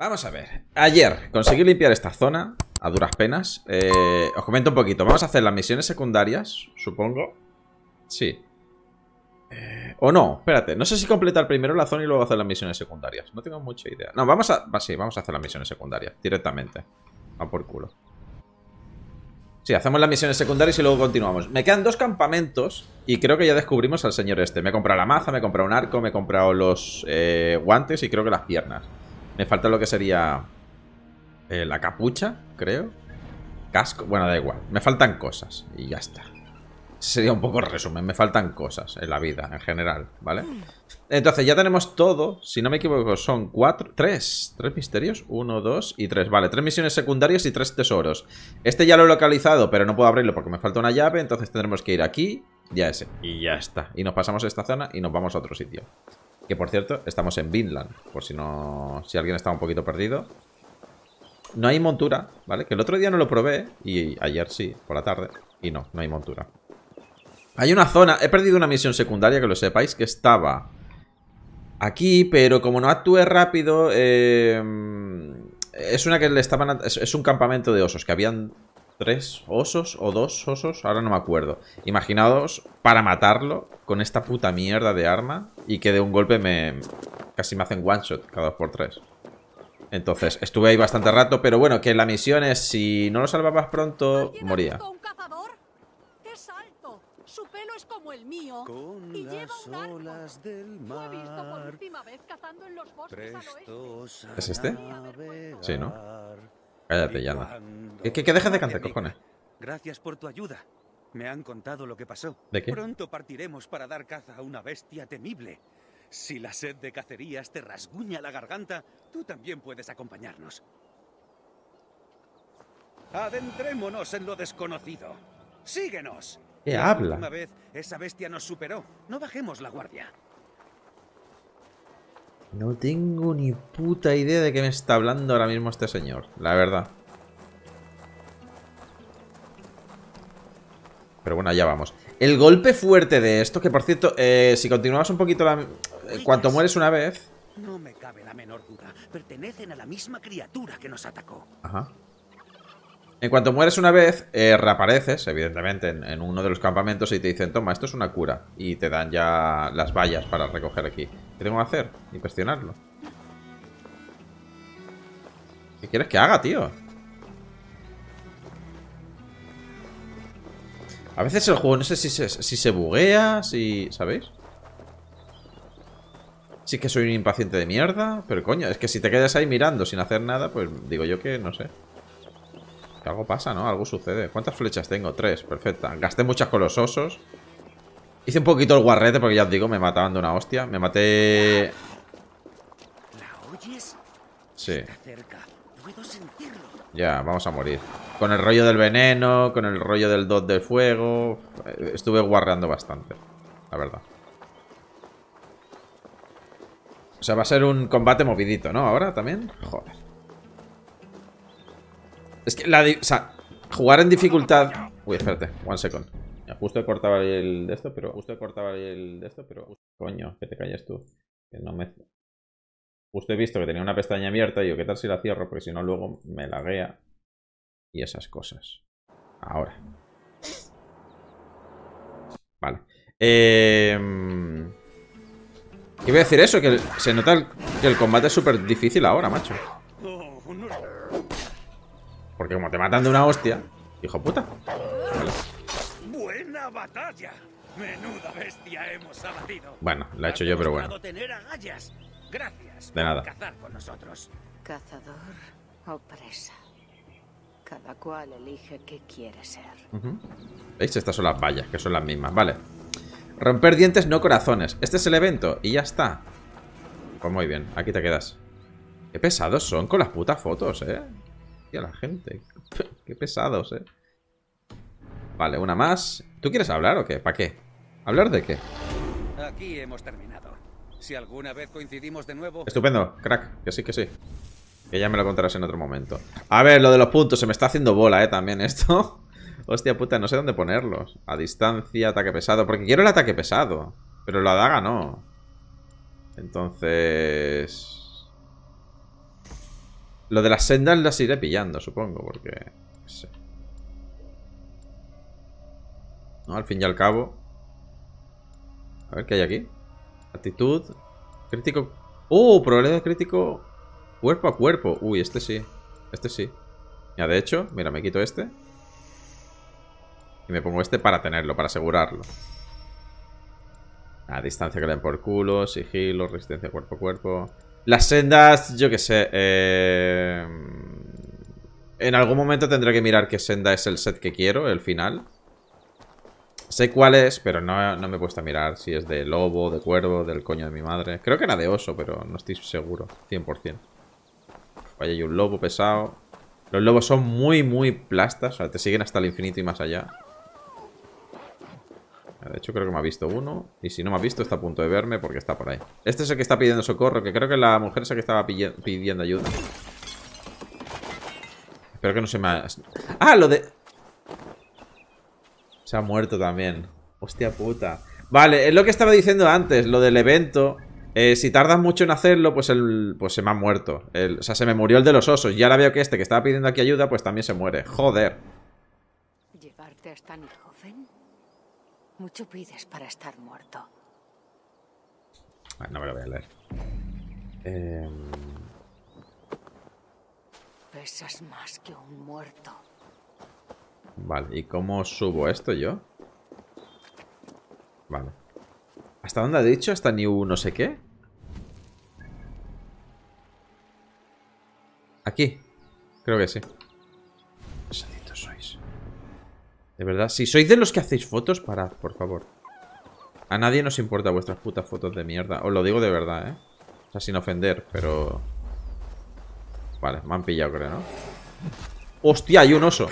Vamos a ver. Ayer conseguí limpiar esta zona a duras penas. Eh, os comento un poquito. Vamos a hacer las misiones secundarias, supongo. Sí. Eh, o no, espérate. No sé si completar primero la zona y luego hacer las misiones secundarias. No tengo mucha idea. No, vamos a... sí, vamos a hacer las misiones secundarias directamente. Va por culo. Sí, hacemos las misiones secundarias y luego continuamos. Me quedan dos campamentos y creo que ya descubrimos al señor este. Me he comprado la maza, me he comprado un arco, me he comprado los eh, guantes y creo que las piernas. Me falta lo que sería eh, la capucha, creo. Casco, bueno, da igual. Me faltan cosas y ya está. sería un poco resumen. Me faltan cosas en la vida, en general, ¿vale? Entonces, ya tenemos todo. Si no me equivoco, son cuatro... Tres. Tres misterios. Uno, dos y tres. Vale, tres misiones secundarias y tres tesoros. Este ya lo he localizado, pero no puedo abrirlo porque me falta una llave. Entonces tendremos que ir aquí Ya ese. Y ya está. Y nos pasamos esta zona y nos vamos a otro sitio. Que, por cierto, estamos en Vinland. Por si no... Si alguien está un poquito perdido. No hay montura, ¿vale? Que el otro día no lo probé. Y ayer sí, por la tarde. Y no, no hay montura. Hay una zona... He perdido una misión secundaria, que lo sepáis, que estaba aquí, pero como no actúe rápido, eh, es una que le estaban... Es, un campamento de osos, que habían tres osos o dos osos, ahora no me acuerdo. Imaginaos para matarlo con esta puta mierda de arma y que de un golpe me... Casi me hacen one shot cada dos por tres. Entonces, estuve ahí bastante rato, pero bueno, que la misión es si no lo salvabas pronto, moría. Su pelo es como el mío. Con y lleva un olas del mar. Fue visto por última vez cazando en los bosques al oeste. ¿Es este? Sí, ¿no? Cállate, ya Que, que, que dejes de cantar, cojones. Gracias por tu ayuda. Me han contado lo que pasó. ¿De qué? Pronto partiremos para dar caza a una bestia temible. Si la sed de cacerías te rasguña la garganta, tú también puedes acompañarnos. Adentrémonos en lo desconocido. ¡Síguenos! ¿Qué habla? Una vez esa bestia nos superó. No bajemos la guardia. No tengo ni puta idea de qué me está hablando ahora mismo este señor, la verdad. Pero bueno, ya vamos. El golpe fuerte de esto, que por cierto, eh, si continuamos un poquito la... Eh, cuanto mueres una vez... No me cabe la menor duda. Pertenecen a la misma criatura que nos atacó. Ajá. En cuanto mueres una vez, eh, reapareces, evidentemente, en, uno de los campamentos y te dicen, toma, esto es una cura. Y te dan ya las vallas para recoger aquí. ¿Qué tengo que hacer? Inspeccionarlo. ¿Qué quieres que haga, tío? A veces el juego no sé si se, si se buguea, si... ¿Sabéis? Sí que soy un impaciente de mierda, pero coño, es que si te quedas ahí mirando sin hacer nada, pues digo yo que no sé algo pasa, ¿no? Algo sucede. ¿Cuántas flechas tengo? Tres, perfecta. Gasté muchas con los osos. Hice un poquito el guarrete porque ya os digo, me mataban de una hostia. Me maté... ¿La oyes? Sí. Ya, vamos a morir. Con el rollo del veneno, con el rollo del dot de fuego. Eh, estuve guarreando bastante, la verdad. O sea, va a ser un combate movidito, ¿no? Ahora también. Joder. Es que la... O sea, jugar en dificultad... Uy, espérate, one second. Justo he cortado el de esto, pero... Justo he cortado el de esto, pero... Coño, que te calles tú. Que no me... Justo he visto que tenía una pestaña abierta y yo, ¿qué tal si la cierro? Porque si no luego me laguea. Y esas cosas. Ahora. Vale. ¿Qué voy a decir eso? Que se nota que el combate es súper difícil ahora, macho. Porque como te matan de una hostia, hijo puta. Buena batalla. Menuda bestia hemos abatido. Bueno, la he hecho yo, pero bueno. Gracias de nada. cazar con nosotros. Cazador o presa. Cada cual elige qué quiere ser. ¿Veis? Estas son las vallas, que son las mismas. Vale. Romper dientes, no corazones. Este es el evento y ya está. Pues muy bien, aquí te quedas. Qué pesados son con las putas fotos, ¿eh? A la gente. Qué pesados, eh. Vale, una más. ¿Tú quieres hablar o qué? ¿Para qué? ¿Hablar de qué? Aquí hemos terminado. Si alguna vez coincidimos de nuevo... Estupendo, crack. Que sí, que sí. Que ya me lo contarás en otro momento. A ver, lo de los puntos. Se me está haciendo bola, eh, también esto. Hostia puta, no sé dónde ponerlos. A distancia, ataque pesado. Porque quiero el ataque pesado. Pero la daga no. Entonces... Lo de las sendas las iré pillando, supongo, porque... no. Al fin y al cabo. A ver qué hay aquí. Actitud. Crítico. ¡Uh! Probabilidad de crítico. Cuerpo a cuerpo. Uy, este sí. Este sí. Ya, de hecho, mira, me quito este. Y me pongo este para tenerlo, para asegurarlo. A distancia que le den por culo, sigilo, resistencia cuerpo a cuerpo. Las sendas, yo qué sé. Eh... En algún momento tendré que mirar qué senda es el set que quiero, el final. Sé cuál es, pero no, no me he puesto a mirar si es de lobo, de cuervo, del coño de mi madre. Creo que era de oso, pero no estoy seguro, 100%. Vaya, hay un lobo pesado. Los lobos son muy, muy plastas. O sea, te siguen hasta el infinito y más allá. De hecho, creo que me ha visto uno. Y si no me ha visto, está a punto de verme porque está por ahí. Este es el que está pidiendo socorro, que creo que la mujer es la que estaba pidiendo ayuda. Espero que no se me... Ha... ¡Ah, lo de... Se ha muerto también. Hostia puta. Vale, es lo que estaba diciendo antes, lo del evento. Eh, si tardas mucho en hacerlo, pues, el, pues se me ha muerto. o sea, se me murió el de los osos. Y ahora veo que este que estaba pidiendo aquí ayuda, pues también se muere. Joder. ¿Llevarte hasta Mucho pides para estar muerto. no me lo voy a leer. Eh... Pesas más que un muerto. Vale, ¿y cómo subo esto yo? Vale. ¿Hasta dónde ha dicho? ¿Hasta New no sé qué? Aquí. Creo que sí. De verdad, si sois de los que hacéis fotos, parad, por favor. A nadie nos importa vuestras putas fotos de mierda. Os lo digo de verdad, ¿eh? O sea, sin ofender, pero... Vale, me han pillado, creo, ¿no? ¡Hostia! Hay un oso.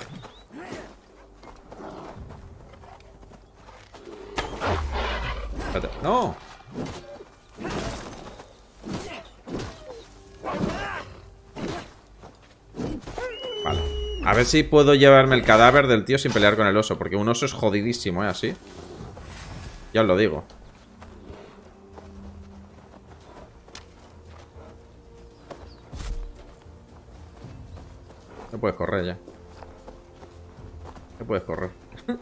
¡No! A ver si puedo llevarme el cadáver del tío sin pelear con el oso. Porque un oso es jodidísimo, ¿eh? Así. Ya os lo digo. No puedes correr ya. No puedes correr.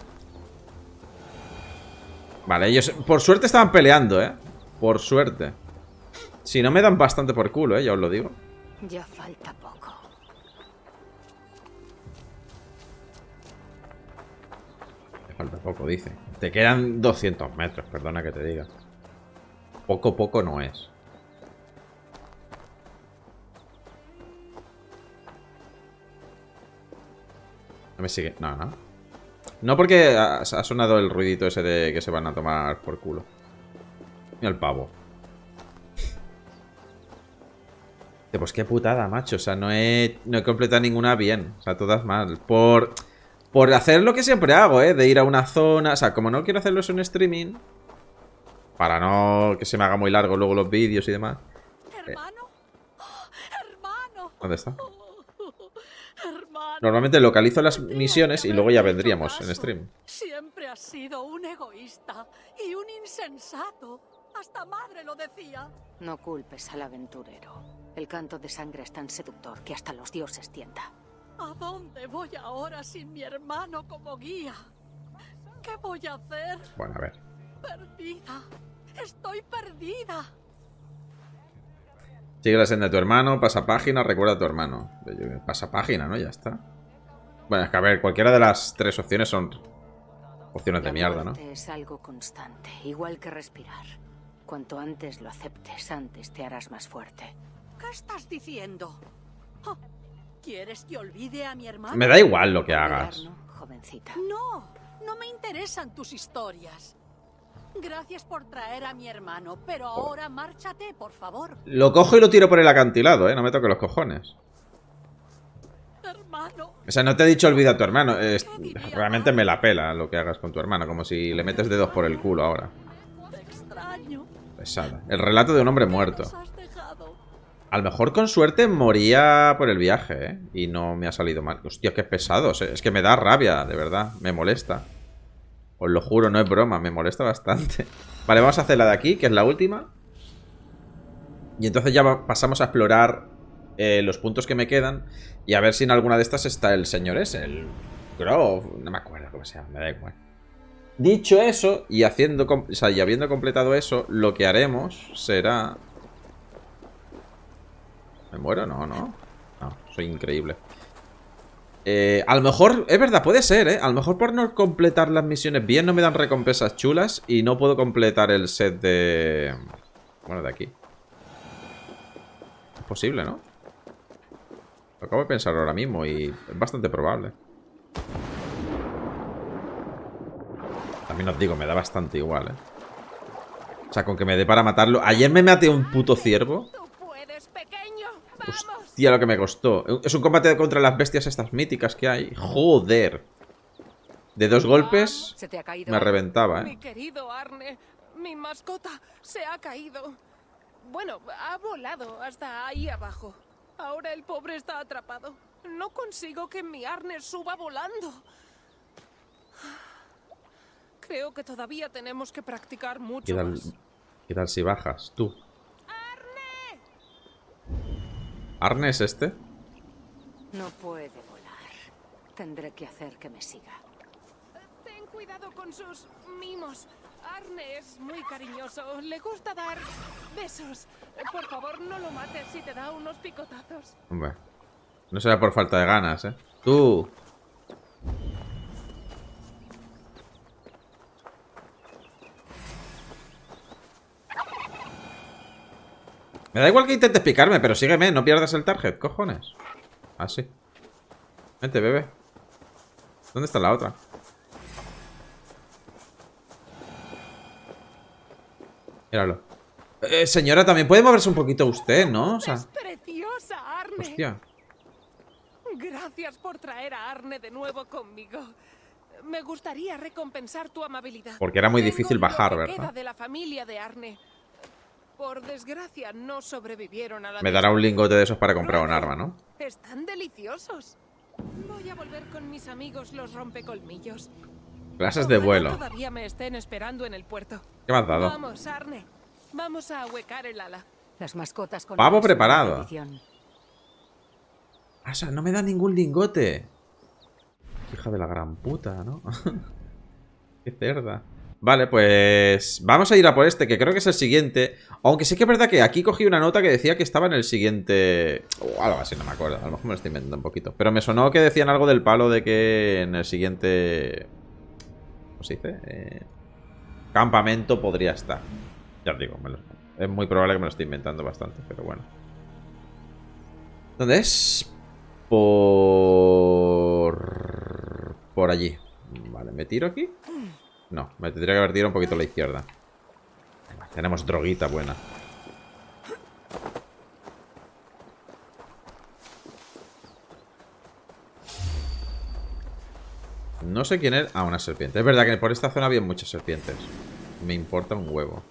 Vale, ellos por suerte estaban peleando, ¿eh? Por suerte. Si no me dan bastante por culo, ¿eh? Ya os lo digo. Ya falta poco. Falta poco, dice. Te quedan 200 metros, perdona que te diga. Poco poco no es. No me sigue. No, no. No porque ha, sonado el ruidito ese de que se van a tomar por culo. Mira el pavo. Pues qué putada, macho. O sea, no he, no he completado ninguna bien. O sea, todas mal. Por, por hacer lo que siempre hago, ¿eh? De ir a una zona. O sea, como no quiero hacerlo en streaming. Para no que se me haga muy largo luego los vídeos y demás. ¿Hermano? ¿Hermano? ¿Dónde está? Normalmente localizo las misiones y luego ya vendríamos en stream. Siempre has sido un egoísta y un insensato. Hasta madre lo decía. No culpes al aventurero. El canto de sangre es tan seductor que hasta los dioses tienta. ¿A dónde voy ahora sin mi hermano como guía? ¿Qué voy a hacer? Bueno, a ver. Perdida. Estoy perdida. Sigue la senda de tu hermano, pasa página, recuerda a tu hermano. Pasa página, ¿no? Ya está. Bueno, es que a ver, cualquiera de las tres opciones son opciones de mierda, ¿no? Es algo constante, igual que respirar. Cuanto antes lo aceptes, antes te harás más fuerte. ¿Qué estás diciendo? ¿Quieres que olvide a mi hermano? Me da igual lo que hagas. Jovencita. No, no me interesan tus historias. Gracias por traer a mi hermano, pero oh. ahora márchate, por favor. Lo cojo y lo tiro por el acantilado, ¿eh? No me toque los cojones. Hermano. O sea, no te he dicho olvida a tu hermano. realmente me la pela lo que hagas con tu hermano, como si le metes dedos por el culo ahora. Pesada. El relato de un hombre muerto. A lo mejor con suerte moría por el viaje, ¿eh? Y no me ha salido mal. Hostia, qué pesados, ¿eh? Es que me da rabia, de verdad. Me molesta. Os lo juro, no es broma, me molesta bastante. Vale, vamos a hacer la de aquí, que es la última. Y entonces ya pasamos a explorar eh, los puntos que me quedan y a ver si en alguna de estas está el señor ese, el Grove, no me acuerdo cómo se llama, me da igual. Dicho eso, y haciendo, o sea, y habiendo completado eso, lo que haremos será... ¿Me muero? No, no. No, soy increíble. Eh, a lo mejor, es verdad, puede ser, ¿eh? A lo mejor por no completar las misiones bien no me dan recompensas chulas y no puedo completar el set de... Bueno, de aquí. Es posible, ¿no? Lo acabo de pensar ahora mismo y es bastante probable. También os digo, me da bastante igual, ¿eh? O sea, con que me dé para matarlo. Ayer me maté un puto ciervo. Hostia, lo que me costó. Es un combate contra las bestias estas míticas que hay. Joder. De dos golpes me reventaba, ¿eh? Mi querido Arne, mi mascota se ha caído. Bueno, ha volado hasta ahí abajo. Ahora el pobre está atrapado. No consigo que mi Arne suba volando. Creo que todavía tenemos que practicar mucho ¿Qué tal, más. ¿Qué tal si bajas? Tú. ¿Arne es este? No puede volar. Tendré que hacer que me siga. Ten cuidado con sus mimos. Arne es muy cariñoso. Le gusta dar besos. Por favor, no lo mates si te da unos picotazos. Hombre. No será por falta de ganas, ¿eh? Tú. Me da igual que intentes picarme, pero sígueme, no pierdas el target, cojones. Así. Vente, bebé. ¿Dónde está la otra? Míralo. Eh, señora, también puede moverse un poquito usted, ¿no? O sea, preciosa, Arne. hostia. Gracias por traer a Arne de nuevo conmigo. Me gustaría recompensar tu amabilidad. Porque era muy difícil bajar, ¿verdad? queda de la familia de Arne. Por desgracia, no sobrevivieron a la Me dará un lingote de esos para comprar un arma, ¿no? Están deliciosos. Voy a volver con mis amigos los rompecolmillos. Clases de vuelo. Todavía me estén esperando en el puerto. ¿Qué me has dado? Vamos, Arne. Vamos a ahuecar el ala. Las mascotas con Pavo preparado. sea, no me da ningún lingote. Hija de la gran puta, ¿no? Qué cerda. Vale, pues vamos a ir a por este, que creo que es el siguiente. Aunque sí que es verdad que aquí cogí una nota que decía que estaba en el siguiente... O algo así, no me acuerdo. A lo mejor me lo estoy inventando un poquito. Pero me sonó que decían algo del palo de que en el siguiente... ¿Cómo se dice? Eh, Campamento podría estar. Ya os digo, me lo- es muy probable que me lo esté inventando bastante, pero bueno. ¿Dónde es? Por... Por allí. Vale, ¿me tiro aquí? No, me tendría que haber tirado un poquito a la izquierda. Tenemos droguita buena. No sé quién es... Ah, una serpiente. Es verdad que por esta zona había muchas serpientes. Me importa un huevo.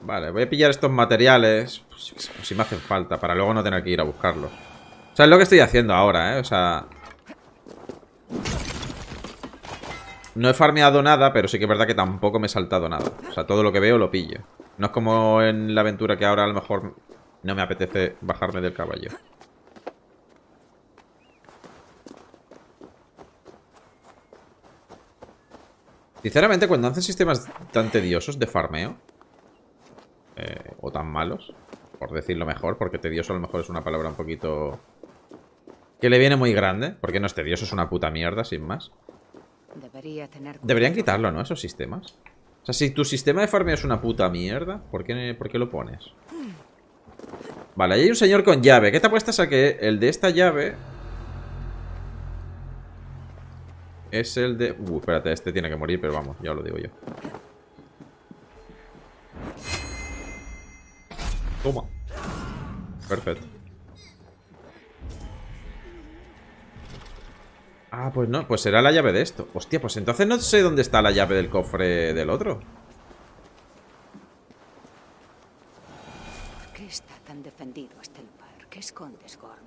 Vale, voy a pillar estos materiales. Pues, si me hacen falta, para luego no tener que ir a buscarlos. O sea, es lo que estoy haciendo ahora, ¿eh? O sea... No he farmeado nada, pero sí que es verdad que tampoco me he saltado nada. O sea, todo lo que veo lo pillo. No es como en la aventura que ahora a lo mejor no me apetece bajarme del caballo. Sinceramente, cuando hacen sistemas tan tediosos de farmeo, eh, o tan malos, por decirlo mejor, porque tedioso a lo mejor es una palabra un poquito... Que le viene muy grande, porque no es tedioso, es una puta mierda, sin más. Debería tener Deberían quitarlo, ¿no? Esos sistemas. O sea, si tu sistema de farmeo es una puta mierda, ¿por qué, por qué lo pones? Vale, ahí hay un señor con llave. ¿Qué te apuestas a que el de esta llave... Es el de... Uh, espérate, este tiene que morir, pero vamos, ya lo digo yo. Toma. Perfecto. Ah, pues no, pues será la llave de esto. Hostia, pues entonces no sé dónde está la llave del cofre del otro. ¿Por qué está tan defendido este lugar? ¿Qué escondes, Gorm?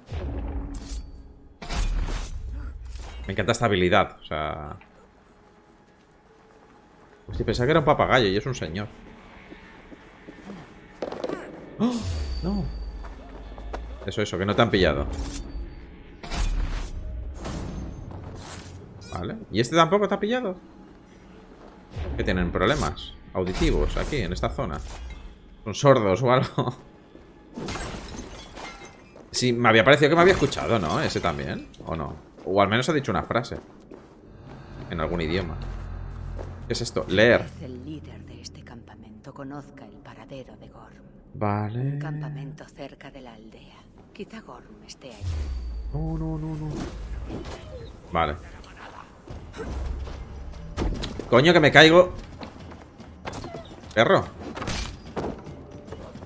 Me encanta esta habilidad, o sea... Hostia, pensaba que era un papagayo y es un señor. ¡Oh! ¡No! Eso, eso, que no te han pillado. Vale. ¿Y este tampoco te ha pillado? Que tienen problemas auditivos aquí, en esta zona. Son sordos o algo. Sí, me había parecido que me había escuchado, ¿no? Ese también, ¿o no? O al menos ha dicho una frase. En algún idioma. ¿Qué es esto? Leer. El líder de este campamento conozca el paradero de Gorm. Vale. Un campamento cerca de la aldea. Quizá Gorm esté allí. No, no, no, no. Vale. Coño, que me caigo. Perro.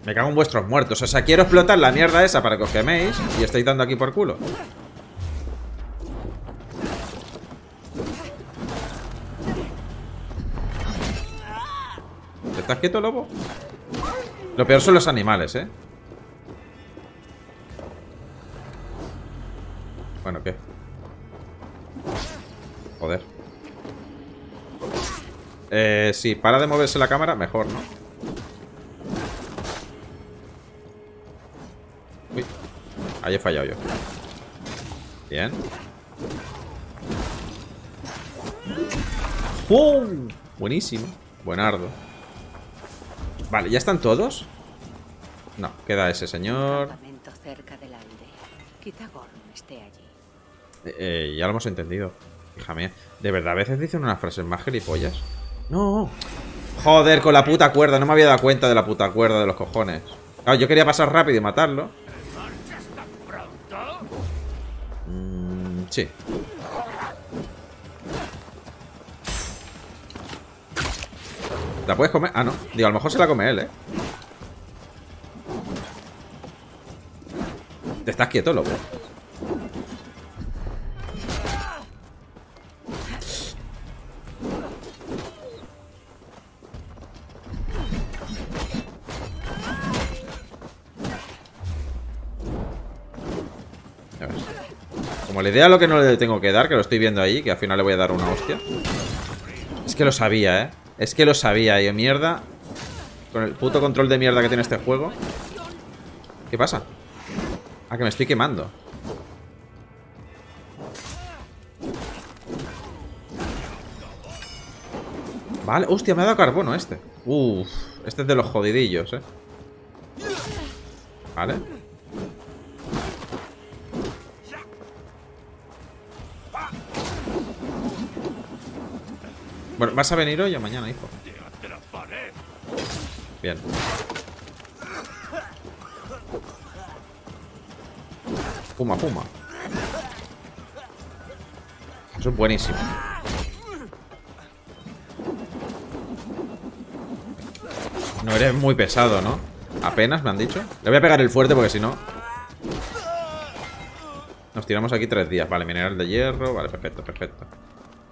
Me cago en vuestros muertos. O sea, quiero explotar la mierda esa para que os queméis. Y estáis dando aquí por culo. ¿Estás quieto, lobo? Lo peor son los animales, ¿eh? Bueno, ¿qué? Joder. Eh, sí, para de moverse la cámara, mejor, ¿no? Uy. Ahí he fallado yo. Bien. ¡Pum! Buenísimo. Buenardo. Vale, ¿ya están todos? No, queda ese señor. Eh, eh, ya lo hemos entendido. Mía. De verdad, a veces dicen unas frases más gilipollas. No. Joder, con la puta cuerda. No me había dado cuenta de la puta cuerda de los cojones. Claro, yo quería pasar rápido y matarlo. Mm, sí. ¿La puedes comer? Ah, no. Digo, a lo mejor se la come él, ¿eh? Te estás quieto, ves. Como le dé a lo que no le tengo que dar, que lo estoy viendo ahí, que al final le voy a dar una hostia. Es que lo sabía, ¿eh? Es que lo sabía, yo mierda. Con el puto control de mierda que tiene este juego. ¿Qué pasa? Ah, que me estoy quemando. Vale, hostia, me ha dado carbono este. Uf, este es de los jodidillos, eh. Vale. Bueno, ¿vas a venir hoy o mañana, hijo? Bien. Fuma, fuma. Eso es buenísimo. No eres muy pesado, ¿no? Apenas, me han dicho. Le voy a pegar el fuerte porque si no... Nos tiramos aquí tres días. Vale, mineral de hierro. Vale, perfecto, perfecto.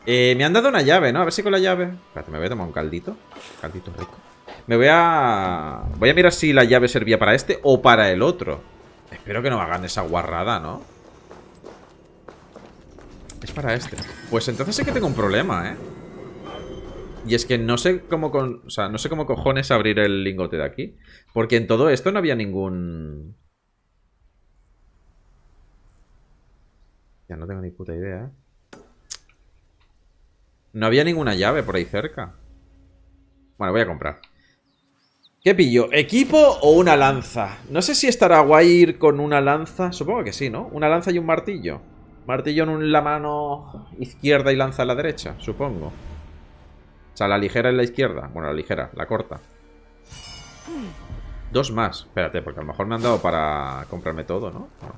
Eh, me han dado una llave, ¿no? A ver si con la llave... Espérate, me voy a tomar un caldito. Caldito rico. Me voy a... Voy a mirar si la llave servía para este o para el otro. Espero que no hagan esa guarrada, ¿no? Es para este. Pues entonces sí que tengo un problema, ¿eh? Y es que no sé cómo con... O sea, no sé cómo cojones abrir el lingote de aquí. Porque en todo esto no había ningún... Ya no tengo ni puta idea, ¿eh? No había ninguna llave por ahí cerca. Bueno, voy a comprar. ¿Qué pillo? ¿Equipo o una lanza? No sé si estará guay ir con una lanza. Supongo que sí, ¿no? Una lanza y un martillo. Martillo en la mano izquierda y lanza en la derecha, supongo. O sea, la ligera en la izquierda. Bueno, la ligera, la corta. Dos más. Espérate, porque a lo mejor me han dado para comprarme todo, ¿no? No.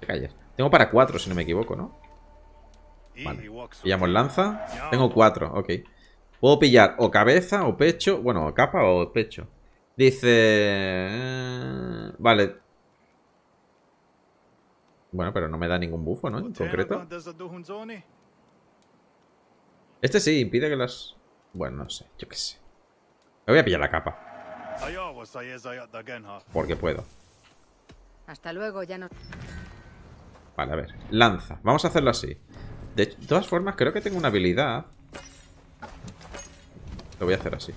Te calles. Tengo para cuatro, si no me equivoco, ¿no? Vale. Pillamos lanza. Tengo cuatro, ok. Puedo pillar o cabeza o pecho. Bueno, capa o pecho. Dice... eh, Vale. Bueno, pero no me da ningún bufo, ¿no? En concreto. Este sí, impide que las... Bueno, no sé, yo qué sé. Me voy a pillar la capa. Porque puedo. Hasta luego, ya no... Vale, a ver. Lanza. Vamos a hacerlo así. De todas formas, creo que tengo una habilidad. Lo voy a hacer así.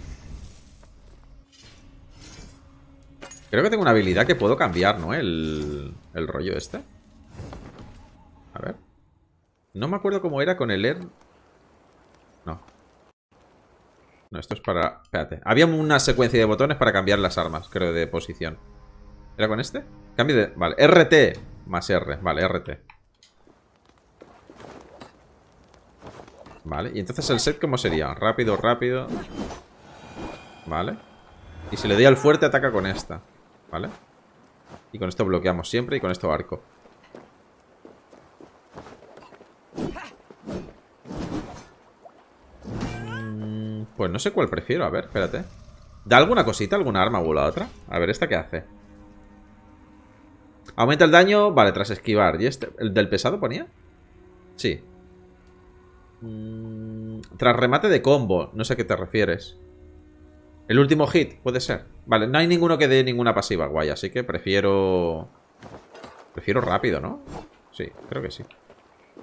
Creo que tengo una habilidad que puedo cambiar, ¿no? El, el rollo este. A ver. No me acuerdo cómo era con el ER. No. No, esto es para... Espérate. Había una secuencia de botones para cambiar las armas, creo, de posición. ¿Era con este? Cambio de... Vale, RT más R. Vale, RT. Vale, y entonces el set ¿cómo sería? Rápido, rápido. Vale. Y si le doy al fuerte ataca con esta. ¿Vale? Y con esto bloqueamos siempre y con esto arco. Mm, pues no sé cuál prefiero. A ver, espérate. ¿Da alguna cosita, alguna arma o la otra? A ver, ¿esta qué hace? Aumenta el daño, vale, tras esquivar. ¿Y este? ¿El del pesado ponía? Sí. Mm, tras remate de combo. No sé a qué te refieres. El último hit, puede ser. Vale, no hay ninguno que dé ninguna pasiva, guay. Así que prefiero... Prefiero rápido, ¿no? Sí, creo que sí.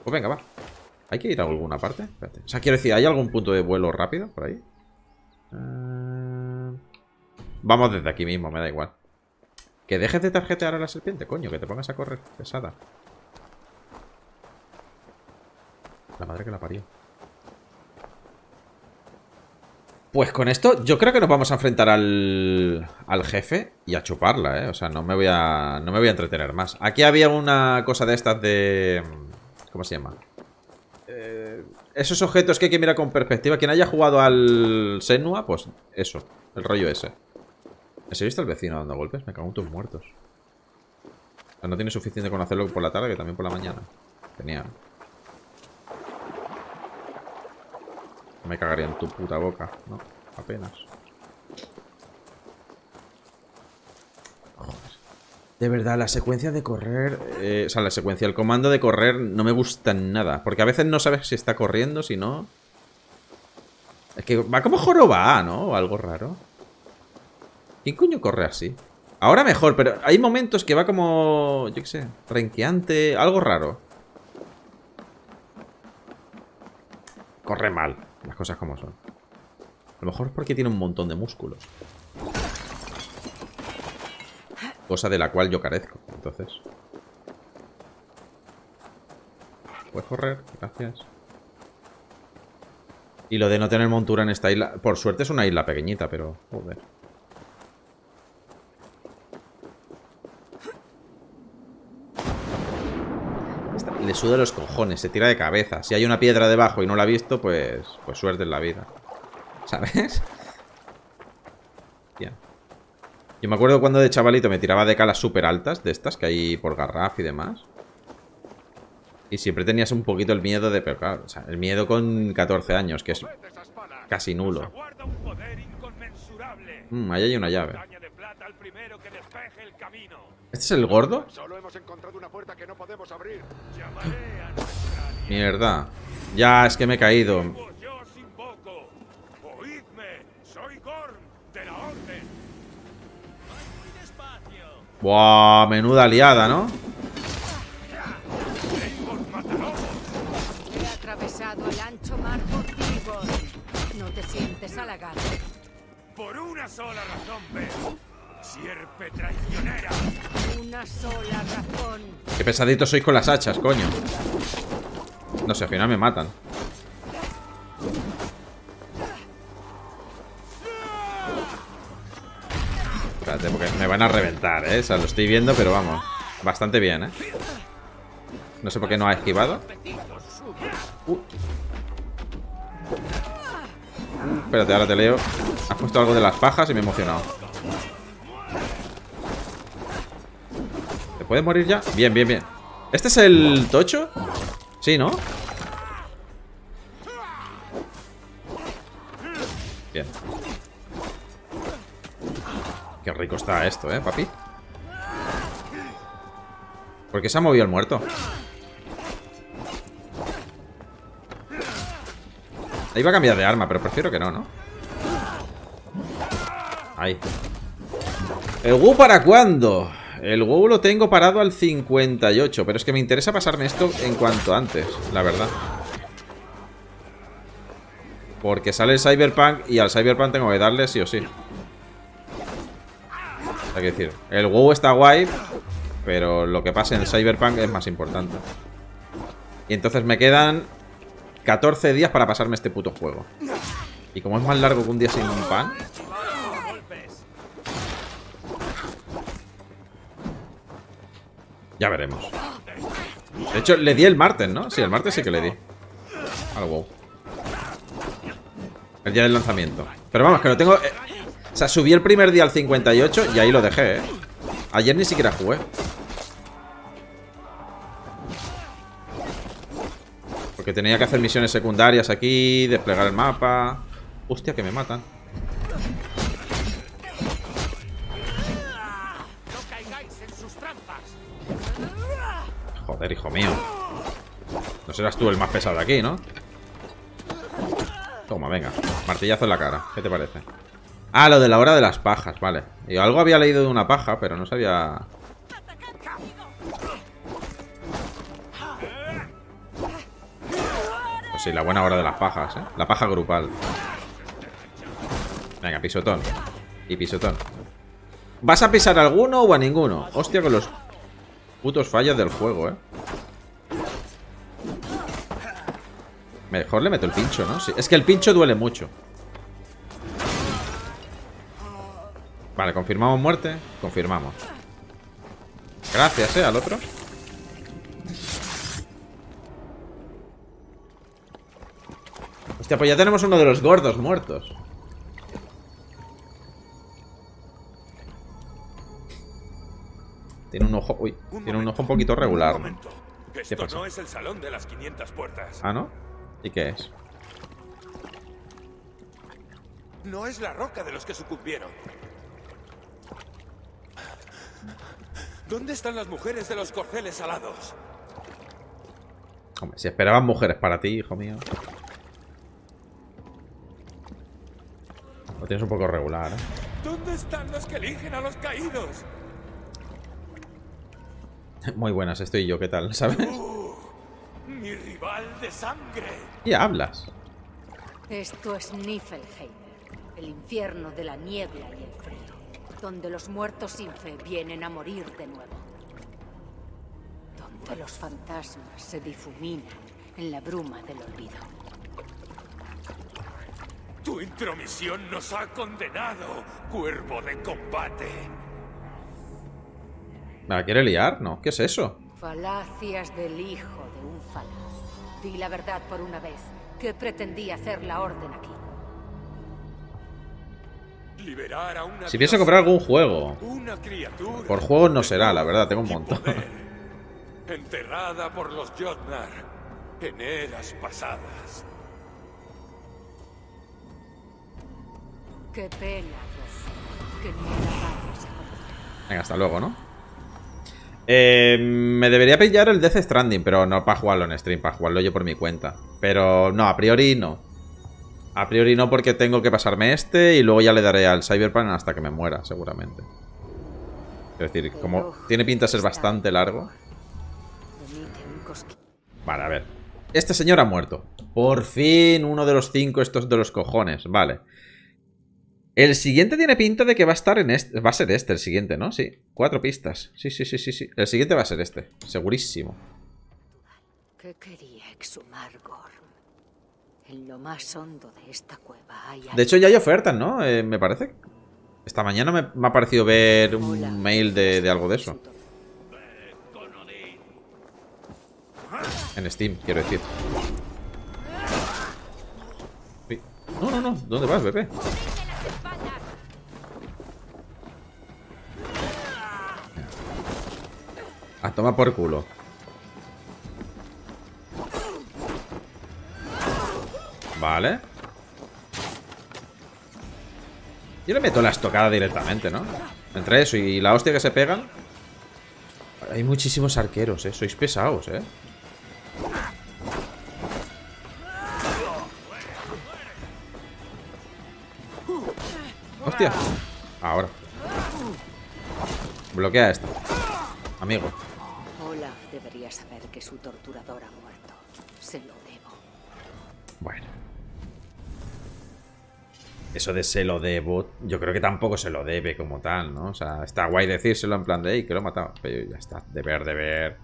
Pues venga, va. ¿Hay que ir a alguna parte? Espérate. O sea, quiero decir, ¿hay algún punto de vuelo rápido por ahí? Eh, vamos desde aquí mismo, me da igual. Que dejes de tarjetear a la serpiente, coño. Que te pongas a correr, pesada. La madre que la parió. Pues con esto yo creo que nos vamos a enfrentar al, al jefe y a chuparla, ¿eh? O sea, no me voy a no me voy a entretener más. Aquí había una cosa de estas de... ¿Cómo se llama? Eh, esos objetos que hay que mirar con perspectiva. Quien haya jugado al Senua, pues eso, el rollo ese. ¿Has visto al vecino dando golpes? Me cago en tus muertos. no tiene suficiente con hacerlo por la tarde que también por la mañana. Genial. Me cagaría en tu puta boca, ¿no? Apenas. De verdad, la secuencia de correr... Eh, o sea, la secuencia, el comando de correr no me gusta nada. Porque a veces no sabes si está corriendo, si no... Es que va como joroba, ¿no? O algo raro. ¿Quién coño corre así? Ahora mejor, pero hay momentos que va como... Yo qué sé, renqueante, algo raro. Corre mal. Las cosas como son. A lo mejor es porque tiene un montón de músculos. Cosa de la cual yo carezco, entonces. Puedes correr, gracias. Y lo de no tener montura en esta isla... Por suerte es una isla pequeñita, pero... Joder. Le suda los cojones, se tira de cabeza. Si hay una piedra debajo y no la ha visto, pues, pues suerte en la vida. ¿Sabes? Yo me acuerdo cuando de chavalito me tiraba de calas súper altas, de estas que hay por Garraf y demás. Y siempre tenías un poquito el miedo de... Pero claro, o sea, el miedo con 14 años, que es casi nulo. Mm, ahí hay una llave. ¿Este es el gordo? Mierda. Ya, es que me he caído. Buah, menuda liada, ¿no? He atravesado el ancho mar por No te sientes halagado. Por una sola razón, Sierpe traicionera. Una sola razón. Qué pesaditos sois con las hachas, coño. No sé, al final me matan. Espérate, porque me van a reventar, ¿eh? O sea, lo estoy viendo, pero vamos. Bastante bien, ¿eh? No sé por qué no ha esquivado. Uh. Espérate, ahora te leo. Has puesto algo de las pajas y me he emocionado. ¿Puede morir ya? Bien, bien, bien ¿Este es el tocho? Sí, ¿no? Bien Qué rico está esto, ¿eh, papi? ¿Por qué se ha movido el muerto? Ahí va a cambiar de arma, pero prefiero que no, ¿no? Ahí ¿El Wu para cuándo? El WoW lo tengo parado al 58, pero es que me interesa pasarme esto en cuanto antes, la verdad. Porque sale el Cyberpunk y al Cyberpunk tengo que darle sí o sí. Hay que decir, el WoW está guay, pero lo que pasa en el Cyberpunk es más importante. Y entonces me quedan 14 días para pasarme este puto juego. Y como es más largo que un día sin pan... Ya veremos. De hecho, le di el martes, ¿no? Sí, el martes sí que le di. Al WoW. El día del lanzamiento. Pero vamos, que lo tengo... Eh, o sea, subí el primer día al 58 y ahí lo dejé, ¿eh? Ayer ni siquiera jugué. Porque tenía que hacer misiones secundarias aquí, desplegar el mapa... Hostia, que me matan. No serás tú el más pesado de aquí, ¿no? Toma, venga. Martillazo en la cara. ¿Qué te parece? Ah, lo de la hora de las pajas, vale. Yo algo había leído de una paja, pero no sabía... Pues sí, la buena hora de las pajas, ¿eh? La paja grupal. Venga, pisotón. Y pisotón. ¿Vas a pisar alguno o a ninguno? Hostia, con los putos fallos del juego, ¿eh? Mejor le meto el pincho, ¿no? Sí. Es que el pincho duele mucho. Vale, confirmamos muerte. Confirmamos. Gracias, ¿eh? Al otro. Hostia, pues ya tenemos uno de los gordos muertos. Tiene un ojo... Uy, tiene un ojo un poquito regular. ¿no? ¿Qué pasa? no es el salón de las 500 puertas. ¿Ah, no? ¿Y qué es? No es la roca de los que sucumbieron. ¿Dónde están las mujeres de los corceles alados? Hombre, si esperaban mujeres para ti, hijo mío. Lo tienes un poco regular, ¿eh? ¿Dónde están los que eligen a los caídos? Muy buenas, estoy yo, ¿qué tal? ¿Sabes? Uh, mi rival de sangre. Y hablas. Esto es Niflheim, el infierno de la niebla y el frío, donde los muertos sin fe vienen a morir de nuevo. Donde los fantasmas se difuminan en la bruma del olvido. Tu intromisión nos ha condenado, cuervo de combate. ¿Me la quiere liar? No. ¿Qué es eso? Falacias del hijo. Di la verdad por una vez. ¿Qué pretendía hacer la orden aquí? Liberar a una si pienso comprar algún juego. Una criatura por juegos no será, la verdad, tengo un montón. enterrada por los Jotnar en eras pasadas. Qué pena, Que no la Venga, hasta luego, ¿no? Eh, me debería pillar el Death Stranding, pero no para jugarlo en stream, para jugarlo yo por mi cuenta. Pero no, a priori no. A priori no porque tengo que pasarme este y luego ya le daré al Cyberpunk hasta que me muera, seguramente. Es decir, como tiene pinta de ser bastante largo. Vale, a ver. Este señor ha muerto. Por fin uno de los cinco estos de los cojones. Vale. El siguiente tiene pinta de que va a estar en este. Va a ser este, el siguiente, ¿no? Sí. Cuatro pistas. Sí, sí, sí, sí, sí. El siguiente va a ser este. Segurísimo. ¿Qué quería exhumar Gorm? En lo más hondo de esta cueva hay De hecho, ya hay ofertas, ¿no? Eh, me parece. Esta mañana me, ha parecido ver un mail de, algo de eso. En Steam, quiero decir. No, no, no. ¿Dónde vas, bebé? A tomar por culo. Vale. Yo le meto la estocada directamente, ¿no? Entre eso y la hostia que se pegan. Hay muchísimos arqueros, ¿eh? Sois pesados, ¿eh? Hostia. Ahora. Bloquea esto. amigo. Saber que su torturador ha muerto. Se lo debo. Bueno. Eso de se lo debo, yo creo que tampoco se lo debe como tal, ¿no? O sea, está guay decírselo en plan de, hey, que lo he matado. Pero ya está, deber, deber.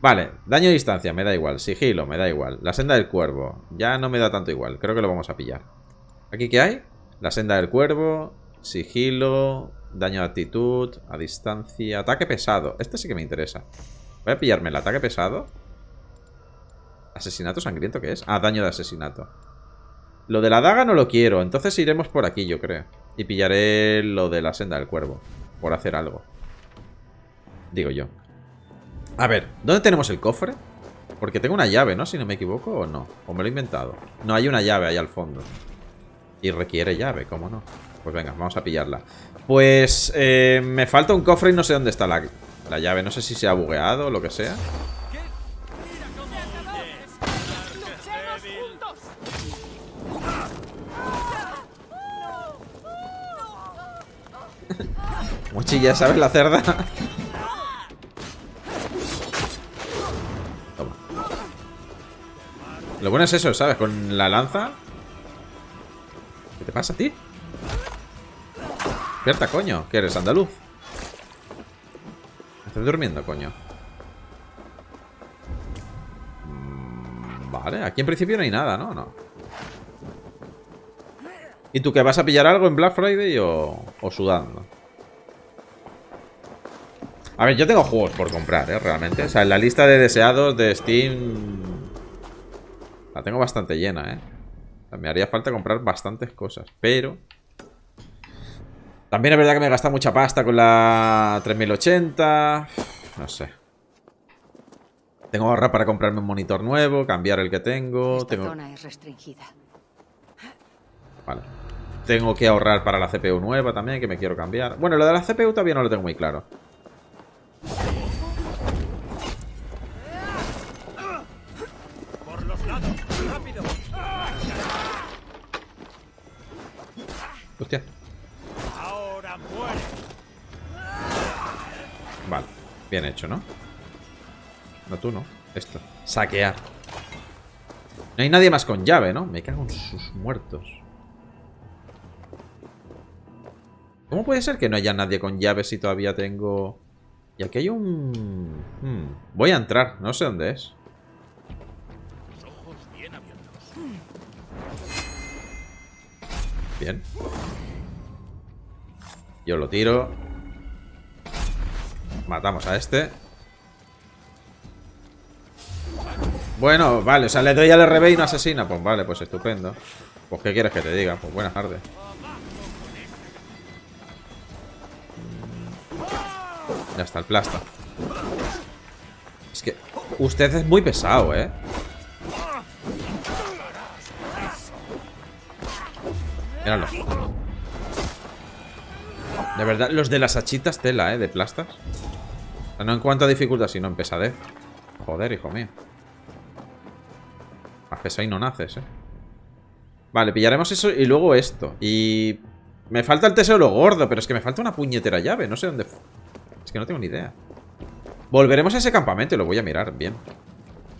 Vale, daño a distancia, me da igual. Sigilo, me da igual. La senda del cuervo, ya no me da tanto igual. Creo que lo vamos a pillar. ¿Aquí qué hay? La senda del cuervo, sigilo, daño de actitud, a distancia, ataque pesado. Este sí que me interesa. Voy a pillarme el ataque pesado. ¿Asesinato sangriento qué es? Ah, daño de asesinato. Lo de la daga no lo quiero, entonces iremos por aquí, yo creo. Y pillaré lo de la senda del cuervo. Por hacer algo. Digo yo. A ver, ¿dónde tenemos el cofre? Porque tengo una llave, ¿no? Si no me equivoco, ¿o no? ¿O me lo he inventado? No, hay una llave ahí al fondo. Y requiere llave, ¿cómo no? Pues venga, vamos a pillarla. Pues eh, me falta un cofre y no sé dónde está la, la llave. No sé si se ha bugueado o lo que sea. Mochi, ya sabes la cerda. Toma. Lo bueno es eso, ¿sabes? Con la lanza. ¿Qué te pasa a ti? Despierta, coño. ¿Qué eres, andaluz? Estás durmiendo, coño. Mm, vale, aquí en principio no hay nada, ¿no? No. ¿Y tú qué? ¿Vas a pillar algo en Black Friday o, sudando? A ver, yo tengo juegos por comprar, ¿eh? Realmente. O sea, en la lista de deseados de Steam... La tengo bastante llena, ¿eh? Me haría falta comprar bastantes cosas. Pero... También es verdad que me gasta mucha pasta con la 3080. No sé. Tengo que ahorrar para comprarme un monitor nuevo, cambiar el que tengo. Esta tengo... zona es restringida. Vale. Tengo que ahorrar para la CPU nueva también, que me quiero cambiar. Bueno, lo de la CPU todavía no lo tengo muy claro. Por los lados, rápido. Hostia. Bien hecho, ¿no? No, tú no. Esto. Saquear. No hay nadie más con llave, ¿no? Me cago en sus muertos. ¿Cómo puede ser que no haya nadie con llave si todavía tengo... Y aquí hay un... Hmm, Voy a entrar. No sé dónde es. Bien. Yo lo tiro. Matamos a este. Bueno, vale, o sea, le doy al RB y no asesina. Pues vale, pues estupendo. Pues ¿qué quieres que te diga? Pues buenas tardes. Ya está, el plasta. Es que usted es muy pesado, ¿eh? Míralo. De verdad, los de las hachitas tela, ¿eh? De plastas. No en cuanto a dificultad, sino en pesadez. Joder, hijo mío. Más pesado y no naces, ¿eh? Vale, pillaremos eso y luego esto. Y... Me falta el tesoro gordo, pero es que me falta una puñetera llave. No sé dónde... Es que no tengo ni idea. Volveremos a ese campamento y lo voy a mirar bien.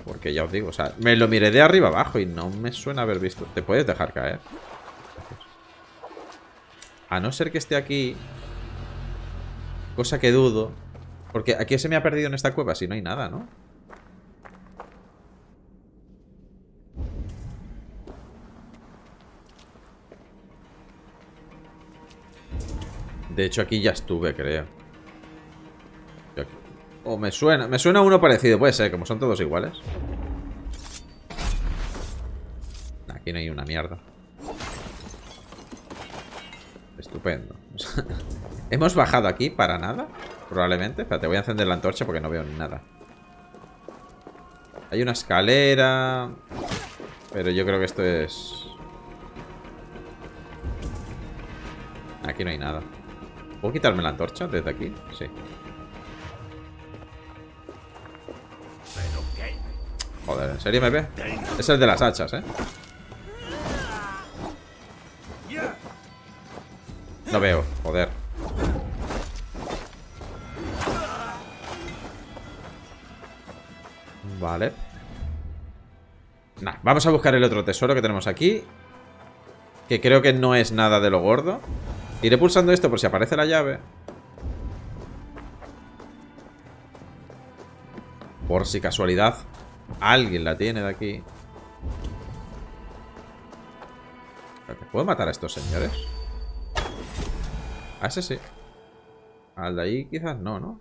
Porque ya os digo, o sea, me lo miré de arriba abajo y no me suena haber visto. Te puedes dejar caer. A no ser que esté aquí. Cosa que dudo. Porque aquí se me ha perdido en esta cueva si no hay nada, ¿no? De hecho, aquí ya estuve, creo. O me suena, me suena uno parecido, puede ser, como son todos iguales. Aquí no hay una mierda. Estupendo. Hemos bajado aquí para nada, probablemente. Espérate, voy a encender la antorcha porque no veo nada. Hay una escalera. Pero yo creo que esto es... Aquí no hay nada. ¿Puedo quitarme la antorcha desde aquí? Sí. Joder, ¿en serio me ve? Es el de las hachas, ¿eh? No veo, joder. Vale. Nah, vamos a buscar el otro tesoro que tenemos aquí. Que creo que no es nada de lo gordo. Iré pulsando esto por si aparece la llave. Por si casualidad alguien la tiene de aquí. ¿Puedo matar a estos señores? A ese sí. Al de ahí quizás no, ¿no?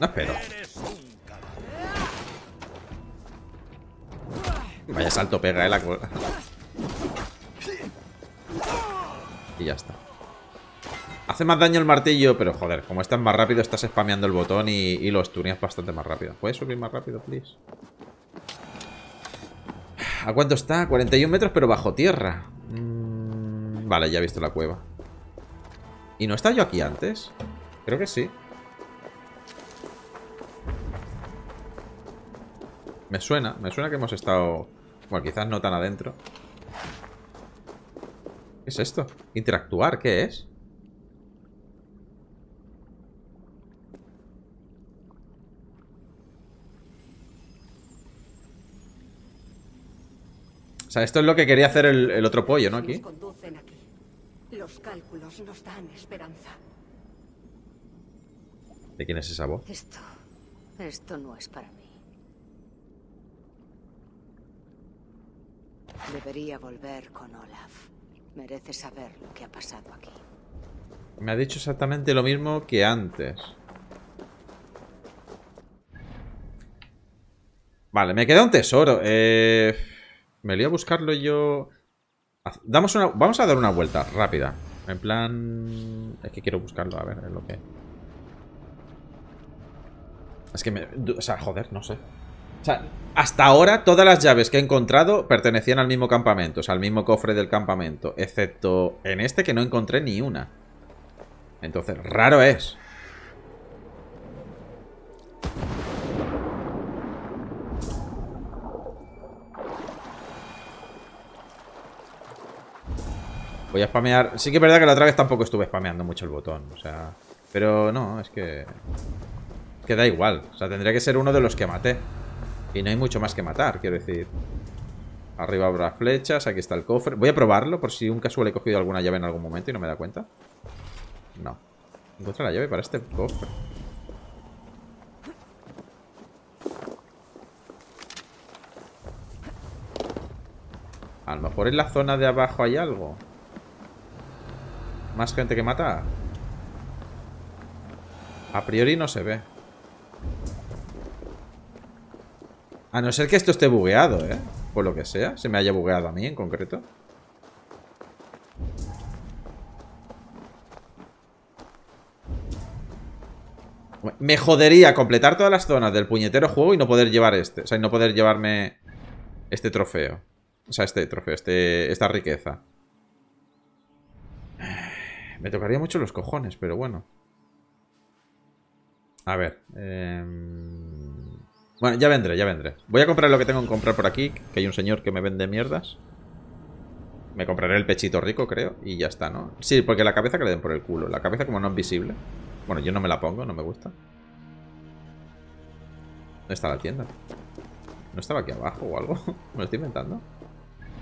No espero. Vaya salto pega, eh, la Y ya está. Hace más daño el martillo, pero joder, como estás más rápido, estás spameando el botón y, y lo stuneas bastante más rápido. ¿Puedes subir más rápido, please? ¿A cuánto está? 41 metros, pero bajo tierra. Mm, vale, ya he visto la cueva. ¿Y no está yo aquí antes? Creo que sí. Me suena, me suena que hemos estado... Bueno, quizás no tan adentro. ¿Qué es esto? Interactuar, ¿qué es? O sea, esto es lo que quería hacer el, otro pollo, ¿no? Aquí. Los cálculos nos dan esperanza. ¿De quién es esa voz? Esto... Esto no es para mí. Debería volver con Olaf. Merece saber lo que ha pasado aquí. Me ha dicho exactamente lo mismo que antes. Vale, me queda un tesoro. Eh, me voy a buscarlo yo... Damos una... Vamos a dar una vuelta rápida. En plan... Es que quiero buscarlo, a ver, es lo que... Es que me... O sea, joder, no sé. O sea, hasta ahora todas las llaves que he encontrado pertenecían al mismo campamento, o sea, al mismo cofre del campamento, excepto en este que no encontré ni una. Entonces, raro es. Voy a spamear... Sí que es verdad que la otra vez tampoco estuve spameando mucho el botón, o sea... Pero no, es que... Es que da igual, o sea, tendría que ser uno de los que maté. Y no hay mucho más que matar, quiero decir. Arriba habrá flechas, aquí está el cofre. Voy a probarlo por si un casual he cogido alguna llave en algún momento y no me da cuenta. No. Encuentra la llave para este cofre. A lo mejor en la zona de abajo hay algo. Más gente que matar. A priori no se ve. A no ser que esto esté bugueado, ¿eh? Por lo que sea. Se me haya bugueado a mí en concreto. Me jodería completar todas las zonas del puñetero juego y no poder llevar este. O sea, y no poder llevarme este trofeo. O sea, este trofeo, este, esta riqueza. Me tocaría mucho los cojones, pero bueno. A ver. Eh... Bueno, ya vendré, ya vendré. Voy a comprar lo que tengo que comprar por aquí, que hay un señor que me vende mierdas. Me compraré el pechito rico, creo, y ya está, ¿no? Sí, porque la cabeza que le den por el culo. La cabeza como no es visible. Bueno, yo no me la pongo, no me gusta. ¿Dónde está la tienda? ¿No estaba aquí abajo o algo? ¿Me lo estoy inventando?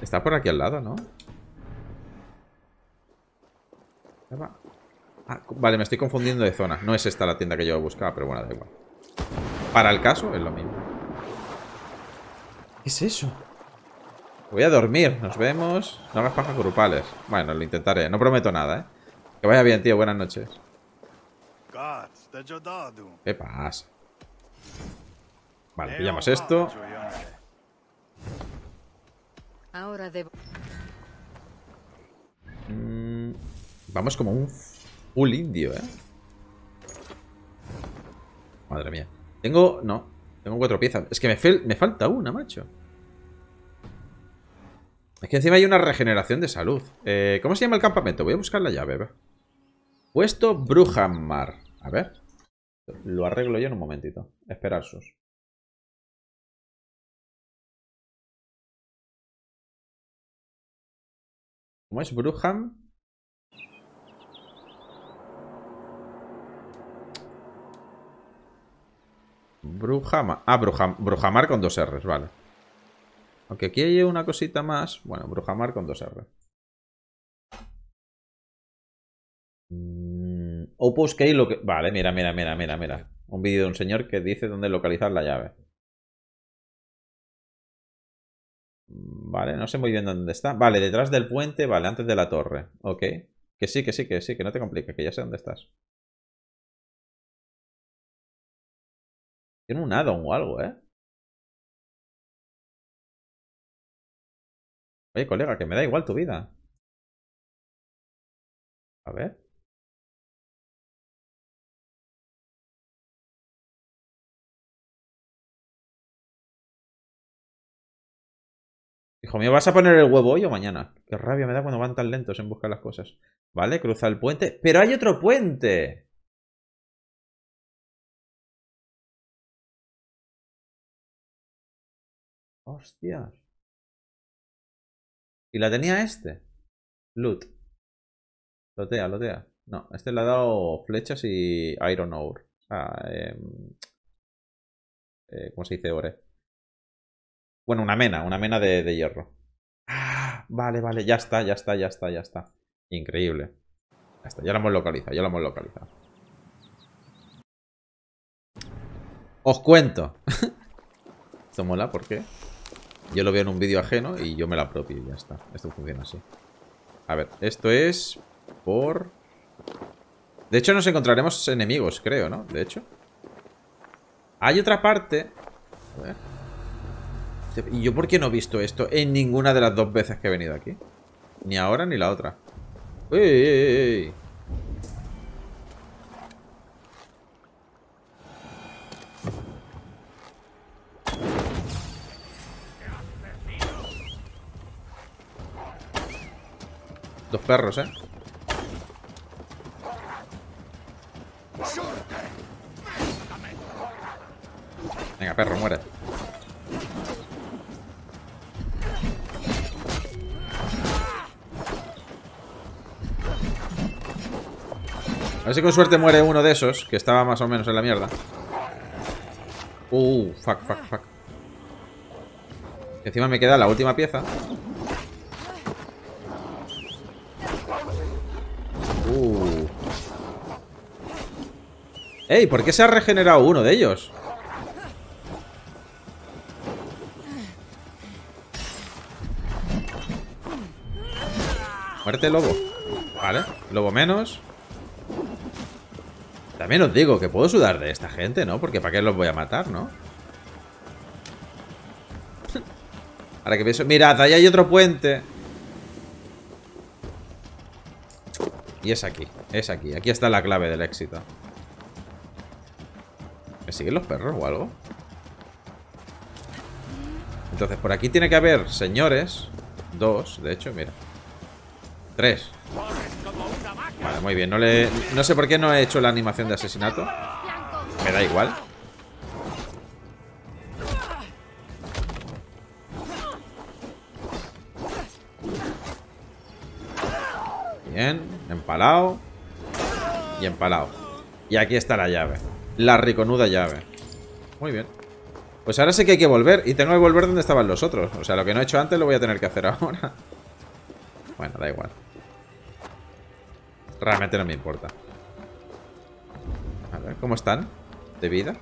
Está por aquí al lado, ¿no? Ah, vale, me estoy confundiendo de zona. No es esta la tienda que yo buscaba, pero bueno, da igual. Para el caso es lo mismo. ¿Qué es eso? Voy a dormir. Nos vemos. No hagas pajas grupales. Bueno, lo intentaré. No prometo nada, ¿eh? Que vaya bien, tío. Buenas noches. ¿Qué pasa? Vale, pillamos esto. Ahora debo... Mm, vamos como un full indio, ¿eh? Madre mía. Tengo... No. Tengo cuatro piezas. Es que me, falta una, macho. Es que encima hay una regeneración de salud. Eh, ¿Cómo se llama el campamento? Voy a buscar la llave. Puesto Bruhamar. A ver. Lo arreglo yo en un momentito. Esperar sus. ¿Cómo es Bruham? Brujamar. Ah, Brujamar con dos R's, vale. Aunque aquí hay una cosita más. Bueno, Brujamar con dos R. Mm, Opus Key lo que... Vale, mira, mira, mira, mira, mira. Un vídeo de un señor que dice dónde localizar la llave. Vale, no sé muy bien dónde está. Vale, detrás del puente, vale, antes de la torre. Ok. Que sí, que sí, que sí, que no te compliques, que ya sé dónde estás. Tiene un addon o algo, ¿eh? Oye, colega, que me da igual tu vida. A ver. Hijo mío, ¿vas a poner el huevo hoy o mañana? Qué rabia me da cuando van tan lentos en buscar las cosas. Vale, cruza el puente. ¡Pero hay otro puente! Hostias. ¿Y la tenía este? Loot. Lotea, lotea. No, este le ha dado flechas y iron ore. Em, eh, ¿cómo se dice ore? Bueno, una mena, una mena de, hierro. Ah, vale, vale, ya está, ya está, ya está, ya está. Increíble. Ya está, ya lo hemos localizado, ya lo hemos localizado. Os cuento. Esto mola, ¿por qué? Yo lo veo en un vídeo ajeno y yo me lo apropio y ya está. Esto funciona así. A ver, esto es por... De hecho nos encontraremos enemigos, creo, ¿no? De hecho. Hay otra parte... A ver. ¿Y yo por qué no he visto esto en ninguna de las dos veces que he venido aquí? Ni ahora ni la otra. ¡Uy, uy, uy! Perros, ¿eh? Venga, perro, muere. A ver si con suerte muere uno de esos, que estaba más o menos en la mierda. Uh, fuck, fuck, fuck. Encima me queda la última pieza. ¡Ey! ¿Por qué se ha regenerado uno de ellos? Muerte lobo Vale, lobo menos También os digo que puedo sudar de esta gente, ¿no? Porque ¿para qué los voy a matar, no? Ahora que pienso... Mirad, ahí hay otro puente Y es aquí, es aquí Aquí está la clave del éxito ¿Me siguen los perros o algo? Entonces, por aquí tiene que haber señores. Dos, de hecho, mira. Tres. Vale, muy bien. No, le, no sé por qué no he hecho la animación de asesinato. Me da igual. Bien, empalado Y empalado Y aquí está la llave la riconuda llave. Muy bien. Pues ahora sé que hay que volver. Y tengo que volver donde estaban los otros. O sea, lo que no he hecho antes lo voy a tener que hacer ahora. Bueno, da igual. Realmente no me importa. A ver, ¿cómo están? ¿De vida?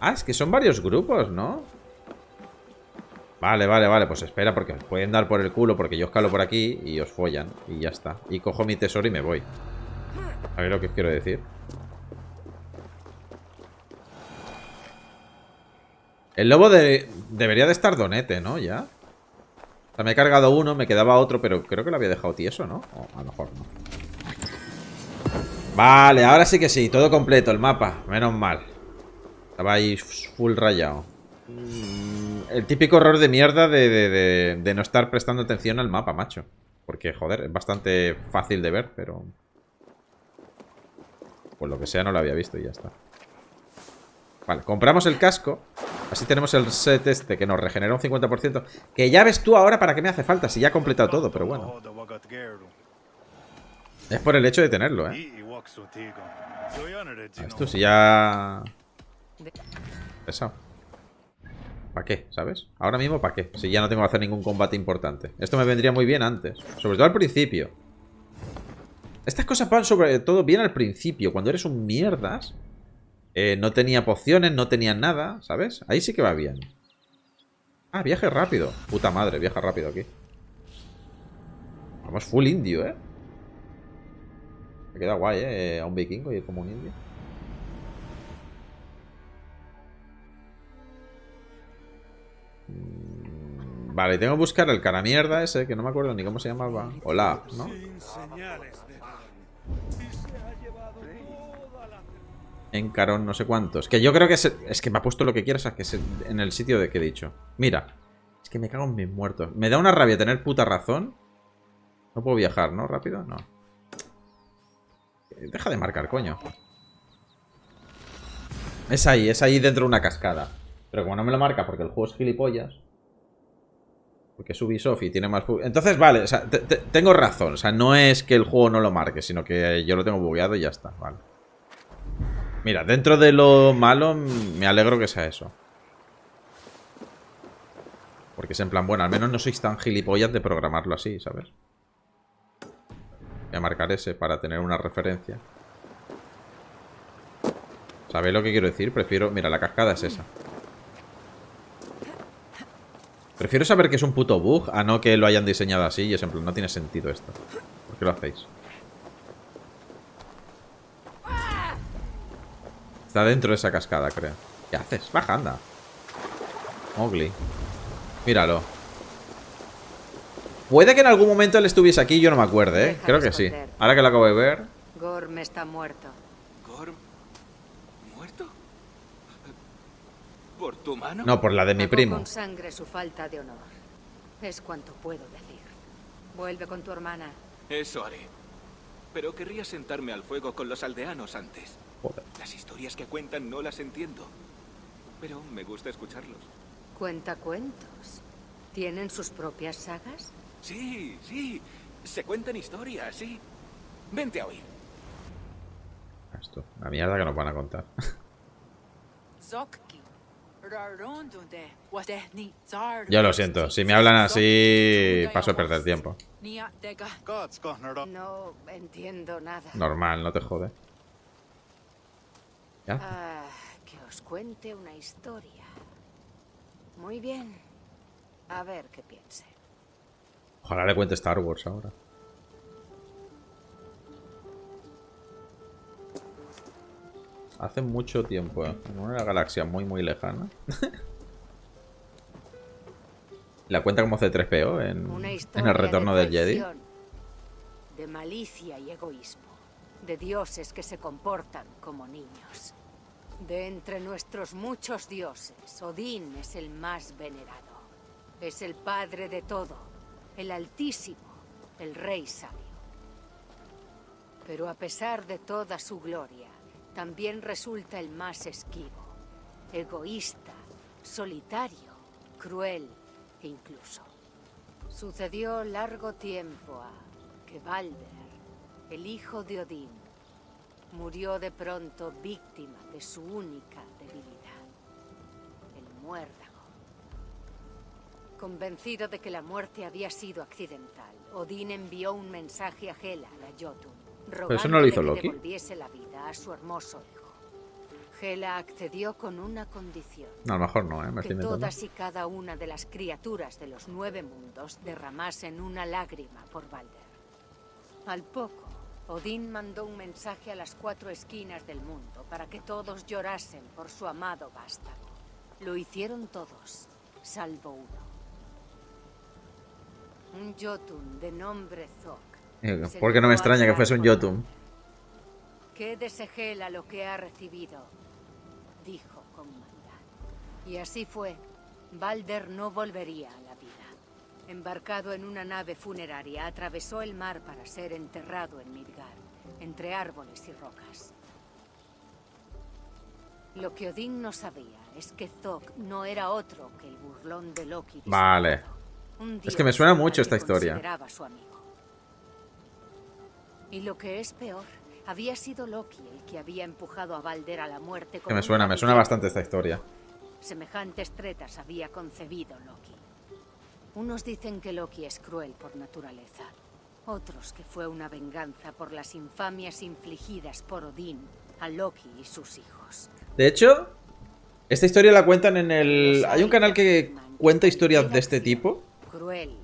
Ah, es que son varios grupos, ¿no? Vale, vale, vale, pues espera porque os pueden dar por el culo porque yo escalo por aquí y os follan y ya está. Y cojo mi tesoro y me voy. A ver lo que os quiero decir. El lobo debería de estar donete, ¿no? Ya. O sea, me he cargado uno, me quedaba otro, pero creo que lo había dejado tieso, ¿no? O a lo mejor no. Vale, ahora sí que sí, todo completo, el mapa. Menos mal. Estaba ahí full rayado. El típico error de mierda de, no estar prestando atención al mapa, macho. Porque, joder, es bastante fácil de ver, pero... Pues lo que sea no lo había visto y ya está. Vale, compramos el casco. Así tenemos el set este que nos regenera un 50%. Que ya ves tú ahora para qué me hace falta, si ya he completado todo, pero bueno. Es por el hecho de tenerlo, ¿eh? Esto si ya... Pesado. ¿Para qué? ¿Sabes? Ahora mismo, ¿para qué? Si ya no tengo que hacer ningún combate importante. Esto me vendría muy bien antes. Sobre todo al principio. Estas cosas van sobre todo bien al principio. Cuando eres un mierdas. Eh, no tenía pociones, no tenía nada, ¿sabes? Ahí sí que va bien. Ah, viaje rápido. Puta madre, viaja rápido aquí. Vamos full indio, ¿eh? Me queda guay, ¿eh? A un vikingo y como un indio. Vale, tengo que buscar el cara mierda ese, que no me acuerdo ni cómo se llamaba. Hola, ¿no? En Carón no sé cuántos. Que yo creo que es, es que me ha puesto lo que quieras que en el sitio de que he dicho. Mira. Es que me cago en mis muertos. Me da una rabia tener puta razón. No puedo viajar, ¿no? Rápido, no. Deja de marcar, coño. Es ahí, es ahí dentro de una cascada. Pero como no me lo marca porque el juego es gilipollas. Porque es Ubisoft y tiene más... Entonces, vale, tengo razón. O sea, no es que el juego no lo marque, sino que yo lo tengo bugueado y ya está, vale. Mira, dentro de lo malo, me alegro que sea eso. Porque es en plan, bueno, al menos no sois tan gilipollas de programarlo así, ¿sabes? Voy a marcar ese para tener una referencia. ¿Sabéis lo que quiero decir? Prefiero... Mira, la cascada es esa. Prefiero saber que es un puto bug a no que lo hayan diseñado así y es en plan, no tiene sentido esto. ¿Por qué lo hacéis? Está dentro de esa cascada, creo. ¿Qué haces? Baja, anda. Mowgli. Míralo. Puede que en algún momento él estuviese aquí y yo no me acuerde, ¿eh? Creo que sí. Ahora que lo acabo de ver. Gorm está muerto. ¿Gorm? ¿Muerto? ¿Por tu mano? No, por la de mi primo. con sangre su falta de honor. Es cuanto puedo decir. Vuelve con tu hermana. Eso haré. Pero querría sentarme al fuego con los aldeanos antes. Las historias que cuentan no las entiendo. Pero me gusta escucharlos. ¿Cuenta cuentos? ¿Tienen sus propias sagas? Sí, sí. Se cuentan historias, sí. Vente a oír. Esto, la mierda que nos van a contar. Ya lo siento, si me hablan así paso a perder tiempo. No entiendo nada. Normal, no te jode. Ah, que os cuente una historia. Muy bien. A ver qué piense. Ojalá le cuente Star Wars ahora. Hace mucho tiempo, ¿eh? en una galaxia muy muy lejana. La cuenta como C3PO en, en el retorno del Jedi. De malicia y egoísmo de dioses que se comportan como niños. De entre nuestros muchos dioses, Odín es el más venerado. Es el padre de todo, el altísimo, el rey sabio. Pero a pesar de toda su gloria, también resulta el más esquivo, egoísta, solitario, cruel incluso. Sucedió largo tiempo a que Balder el hijo de Odín, murió de pronto víctima de su única debilidad, el muérdago. Convencido de que la muerte había sido accidental, Odín envió un mensaje a Hela, la Jotun, rogándole que devolviese la vida a su hermoso hijo. Hela accedió con una condición. No, a lo mejor no, ¿eh? Me que todas y cada una de las criaturas de los nueve mundos derramasen una lágrima por Balder. Al poco, Odín mandó un mensaje a las cuatro esquinas del mundo para que todos llorasen por su amado vástago. Lo hicieron todos, salvo uno. Un Jotun de nombre Zok. Eh, porque no me extraña que fuese un Jotun. Que desejela lo que ha recibido, dijo con maldad. Y así fue. Balder no volvería a la vida. Embarcado en una nave funeraria, atravesó el mar para ser enterrado en Midgard, entre árboles y rocas. Lo que Odín no sabía es que Thok no era otro que el burlón de Loki. Vale. Es que me suena mucho esta historia. Y lo que es peor, había sido Loki el que había empujado a Balder a la muerte. Que me suena, me suena bastante esta historia. Semejantes tretas había concebido Loki. Unos dicen que Loki es cruel por naturaleza. Otros que fue una venganza por las infamias infligidas por Odín a Loki y sus hijos. De hecho, esta historia la cuentan en el... Hay un canal que cuenta historias de este tipo. Cruel.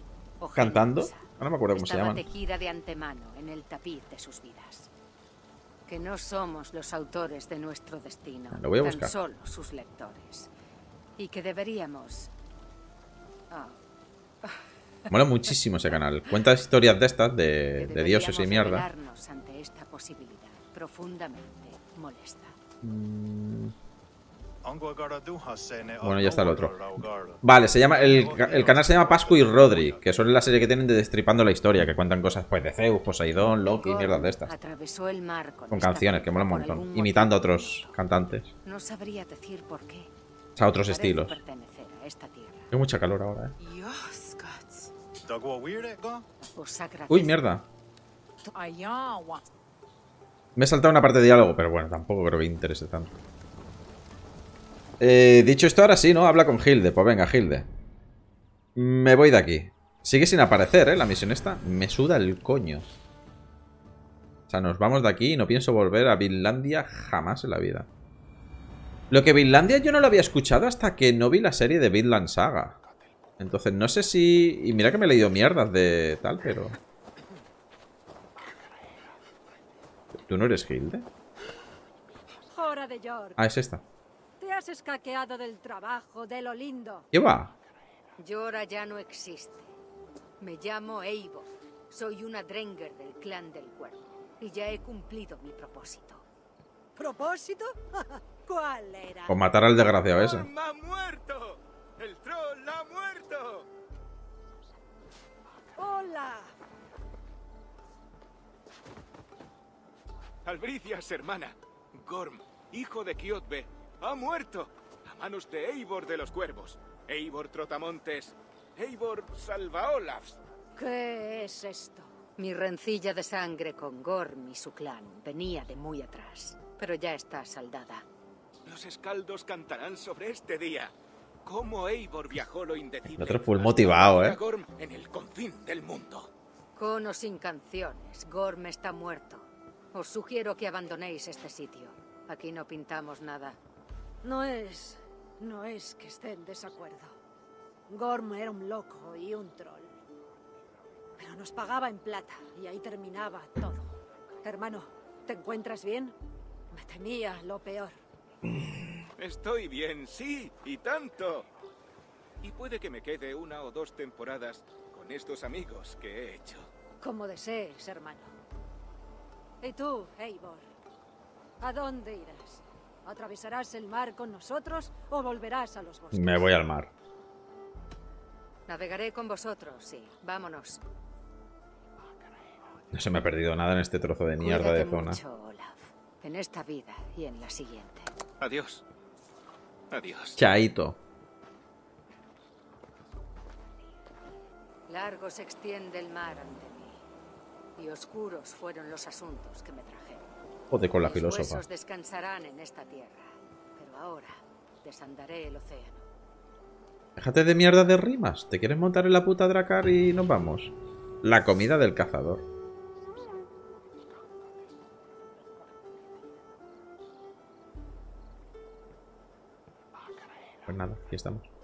Cantando. No me acuerdo cómo se llama. tejida de antemano en el tapiz de sus vidas. Que no somos los autores de nuestro destino. Lo voy a buscar. Tan solo sus lectores. Y que deberíamos... Ah. Mola muchísimo ese canal. Cuenta historias de estas, de, de dioses y mierda. ante esta posibilidad profundamente molesta. Mm. Bueno, ya está el otro. Vale, se llama el, canal se llama Pascu y Rodri, que son la serie que tienen de Destripando la Historia, que cuentan cosas pues de Zeus, Poseidón, Loki, mierdas de estas. con, canciones, que molan un montón. Imitando a otros cantantes. No sabría decir por qué. O sea, otros estilos. Hay mucha calor ahora, eh. Uy, mierda. Me he saltado una parte de diálogo, pero bueno, tampoco creo que interese tanto. Eh, dicho esto, ahora sí, ¿no? Habla con Hilde. Pues venga, Hilde. Me voy de aquí. Sigue sin aparecer, ¿eh? La misión esta. Me suda el coño. O sea, nos vamos de aquí y no pienso volver a Vinlandia jamás en la vida. Lo que Vinlandia yo no lo había escuchado hasta que no vi la serie de Vinland Saga. Entonces no sé si... Y mira que me he leído mierdas de tal, pero... ¿Tú no eres Hilde? Ah, es esta has escaqueado del trabajo, de lo lindo. ¿Qué va? Yora ya no existe. Me llamo Eivor. Soy una Drenger del clan del cuervo. Y ya he cumplido mi propósito. ¿Propósito? ¿Cuál era? O matar al desgraciado ese. ¡Ha muerto! ¡El troll ha muerto! ¡Hola! Albricias, hermana. Gorm, hijo de Kiotbe, ¡Ha muerto! A manos de Eivor de los Cuervos. Eivor Trotamontes. Eivor Salvaolafs. ¿Qué es esto? Mi rencilla de sangre con Gorm y su clan venía de muy atrás, pero ya está saldada. Los escaldos cantarán sobre este día. Cómo Eivor viajó lo indecible. Otro full motivado, ¿eh? Gorm en el confín del mundo. Con o sin canciones, Gorm está muerto. Os sugiero que abandonéis este sitio. Aquí no pintamos nada. No es... no es que esté en desacuerdo. Gorm era un loco y un troll. Pero nos pagaba en plata y ahí terminaba todo. Hermano, ¿te encuentras bien? Me temía lo peor. Estoy bien, sí, y tanto. Y puede que me quede una o dos temporadas con estos amigos que he hecho. Como desees, hermano. ¿Y tú, Eivor? ¿A dónde irás? ¿Atravesarás el mar con nosotros o volverás a los bosques? Me voy al mar. Navegaré con vosotros, sí. Vámonos. No se me ha perdido nada en este trozo de mierda de zona. Mucho, Olaf. En esta vida y en la siguiente. Adiós. Adiós. Chaito. Largo se extiende el mar ante mí. Y oscuros fueron los asuntos que me trajeron. Joder con la filósofa. descansarán en esta tierra, pero ahora desandaré el océano. Déjate de mierda de rimas. ¿Te quieres montar en la puta Dracar y nos vamos? La comida del cazador. Pues nada, aquí estamos.